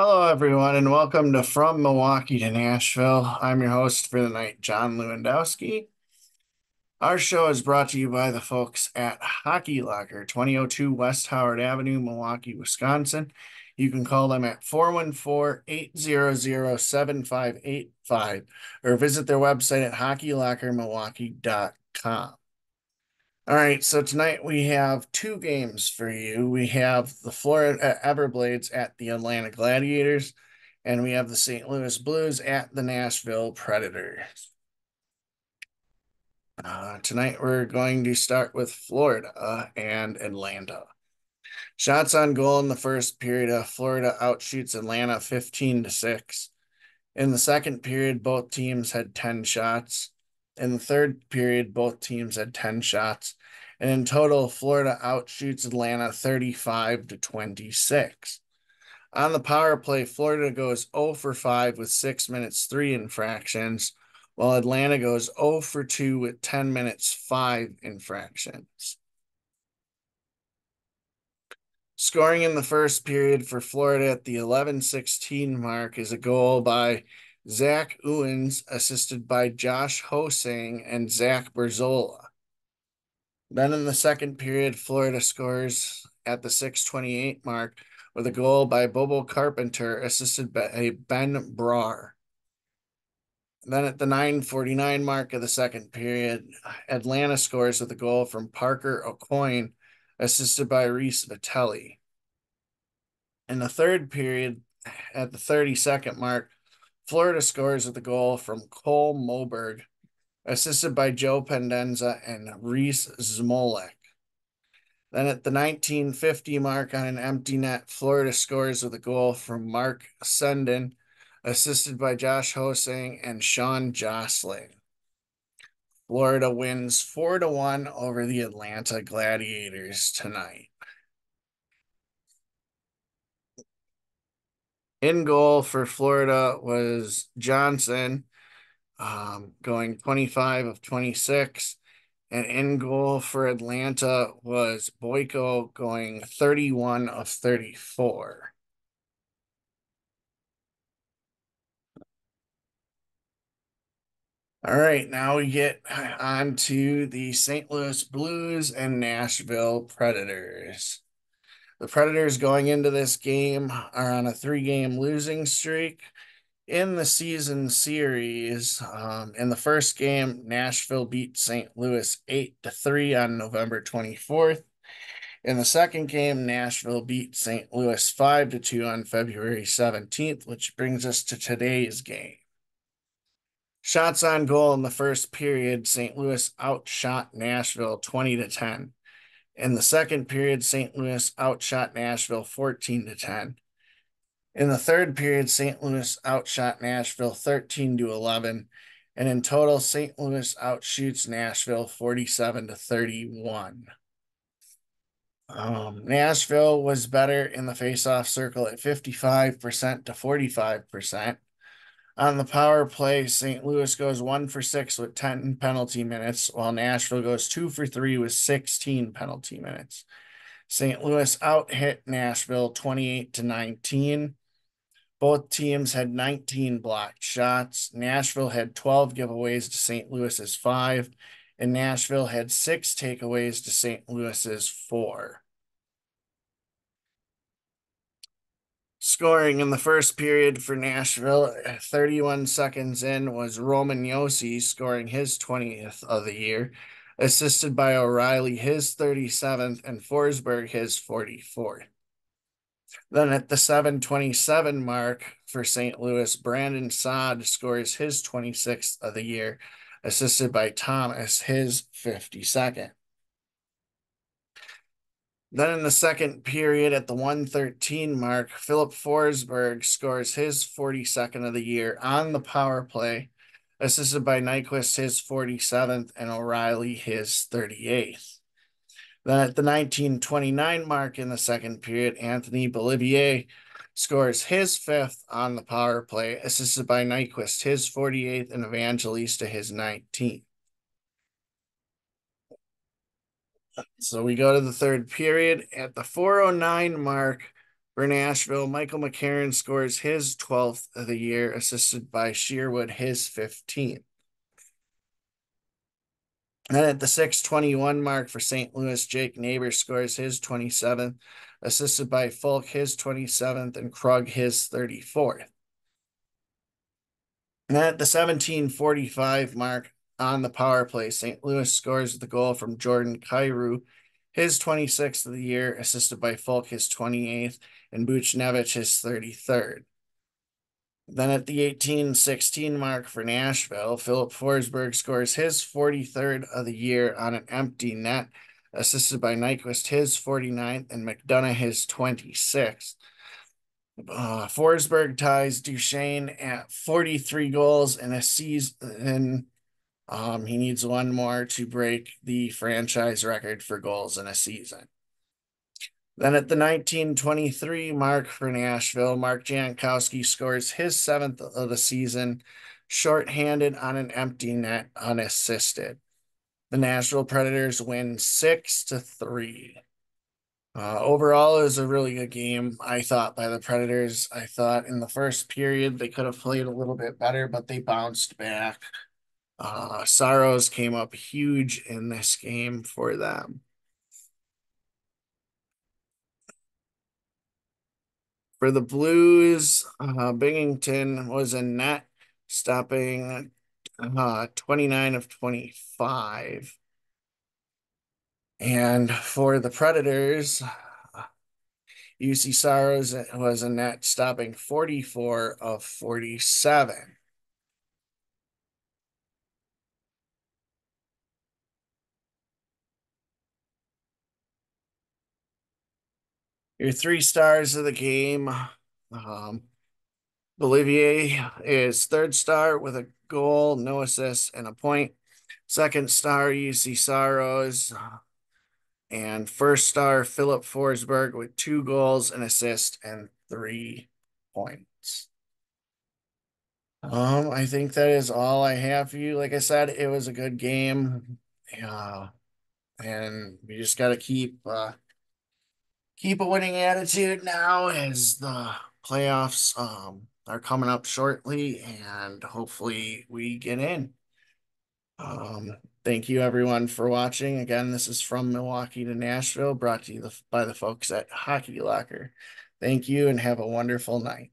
Hello, everyone, and welcome to From Milwaukee to Nashville. I'm your host for the night, John Lewandowski. Our show is brought to you by the folks at Hockey Locker, 2002 West Howard Avenue, Milwaukee, Wisconsin. You can call them at 414 800 7585 or visit their website at hockeylockermilwaukee.com. All right, so tonight we have two games for you. We have the Florida Everblades at the Atlanta Gladiators, and we have the St. Louis Blues at the Nashville Predators. Uh, tonight we're going to start with Florida and Atlanta. Shots on goal in the first period, uh, Florida outshoots Atlanta 15 to 6. In the second period, both teams had 10 shots. In the third period, both teams had 10 shots. And in total, Florida outshoots Atlanta 35 to 26. On the power play, Florida goes 0 for 5 with 6 minutes 3 infractions, while Atlanta goes 0 for 2 with 10 minutes 5 infractions. Scoring in the first period for Florida at the 11 16 mark is a goal by Zach Owens, assisted by Josh Ho-Sang and Zach Berzola. Then in the second period, Florida scores at the 628 mark with a goal by Bobo Carpenter, assisted by Ben Brar. Then at the 949 mark of the second period, Atlanta scores with a goal from Parker Aucoin, assisted by Reese Vitelli. In the third period, at the 32nd mark, Florida scores with a goal from Cole Moberg, assisted by Joe Pendenza and Riese Zmolek. Then at the 1950 mark on an empty net, Florida scores with a goal from Mark Senden, assisted by Josh Ho-Sang and Sean Josling. Florida wins 4 to 1 over the Atlanta Gladiators tonight. In goal for Florida was Johnson, um, going 25 of 26. And end goal for Atlanta was Boyko going 31 of 34. All right, now we get on to the St. Louis Blues and Nashville Predators. The Predators going into this game are on a three game losing streak. In the season series, um, in the first game, Nashville beat St. Louis 8 to 3 on November 24th. In the second game, Nashville beat St. Louis 5 to 2 on February 17th, which brings us to today's game. Shots on goal in the first period, St. Louis outshot Nashville 20 to 10. In the second period, St. Louis outshot Nashville 14 to 10. In the third period, St. Louis outshot Nashville 13 to 11. And in total, St. Louis outshoots Nashville 47 to 31. Um, Nashville was better in the faceoff circle at 55% to 45%. On the power play, St. Louis goes one for six with 10 penalty minutes, while Nashville goes two for three with 16 penalty minutes. St. Louis out hit Nashville 28 to 19. Both teams had 19 blocked shots. Nashville had 12 giveaways to St. Louis's five, and Nashville had six takeaways to St. Louis's four. Scoring in the first period for Nashville, uh, 31 seconds in, was Roman Josi scoring his 20th of the year, assisted by O'Reilly his 37th and Forsberg his 44th. Then at the 727 mark for St. Louis, Brandon Saad scores his 26th of the year, assisted by Thomas his 52nd. Then in the second period at the 113 mark, Filip Forsberg scores his 42nd of the year on the power play, assisted by Nyquist his 47th and O'Reilly his 38th. Then at the 1929 mark in the second period, Anthony Beauvillier scores his fifth on the power play, assisted by Nyquist his 48th and Evangelista his 19th. So we go to the third period. At the 409 mark, For Nashville, Michael McCarron scores his 12th of the year, assisted by Sherwood his 15th. Then at the 621 mark for St. Louis, Jake Neighbours scores his 27th, assisted by Faulk his 27th, and Krug his 34th. And then at the 1745 mark on the power play, St. Louis scores the goal from Jordan Kyrou, his 26th of the year, assisted by Faulk his 28th, and Buchnevich his 33rd. Then at the 18-16 mark for Nashville, Filip Forsberg scores his 43rd of the year on an empty net, assisted by Nyquist his 49th and McDonagh, his 26th. Uh, Forsberg ties Duchene at 43 goals in a season. Um, he needs one more to break the franchise record for goals in a season. Then at the 1923 mark for Nashville, Mark Jankowski scores his seventh of the season, shorthanded on an empty net, unassisted. The Nashville Predators win six to three. Uh, overall, it was a really good game, I thought, by the Predators. I thought in the first period they could have played a little bit better, but they bounced back. Uh, came up huge in this game for them. For the Blues, uh, Binnington was a net, stopping uh, 29 of 25. And for the Predators, Juuse Saros was a net, stopping 44 of 47. Your three stars of the game. Um, Beauvillier is third star with a goal, no assists, and a point. Second star, Juuse Saros. And first star, Filip Forsberg with two goals, an assist, and three points. Um, I think that is all I have for you. Like I said, it was a good game. And we just got to keep uh, keep a winning attitude now as the playoffs um, are coming up shortly and hopefully we get in. Um, thank you everyone for watching. Again, this is from Milwaukee to Nashville, brought to you by the folks at Hockey Locker. Thank you and have a wonderful night.